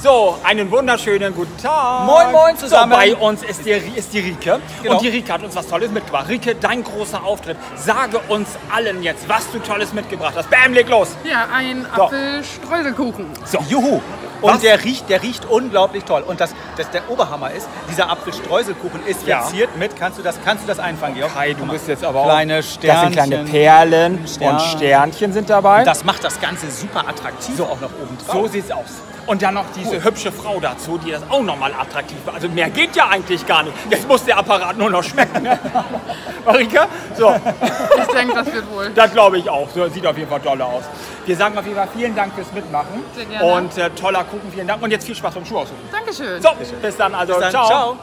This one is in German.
So, einen wunderschönen guten Tag. Moin, moin zusammen. So, bei uns ist die, ist die Rike. Genau. Und die Rike hat uns was Tolles mitgebracht. Rike, dein großer Auftritt. Sage uns allen jetzt, was du Tolles mitgebracht hast. Bam, leg los. Ja, ein So. Apfelstreuselkuchen. So. Juhu! Und Was? der riecht, der riecht unglaublich toll. Und das, das der Oberhammer ist, dieser Apfelstreuselkuchen ist Ja. verziert mit, kannst du das, kannst du das einfangen, Georg? Kai, du bist jetzt aber auch... Kleine Das sind Sternchen. kleine Perlen Stern. und Sternchen sind dabei. Das macht das Ganze super attraktiv auch noch oben drauf. So sieht's aus. Und dann noch diese hübsche Frau dazu, die das auch nochmal attraktiv macht. Also mehr geht ja eigentlich gar nicht. Jetzt muss der Apparat nur noch schmecken. Ne? Marika? So, Ich denke, das wird wohl. das glaube ich auch. So, sieht auf jeden Fall toll aus. Wir sagen auf jeden Fall vielen Dank fürs Mitmachen. Sehr gerne. Und äh, toller Kuchen, vielen Dank. Und jetzt viel Spaß beim Schuh aussuchen. Dankeschön. So, bis dann. Also, Bis dann. ciao. Ciao.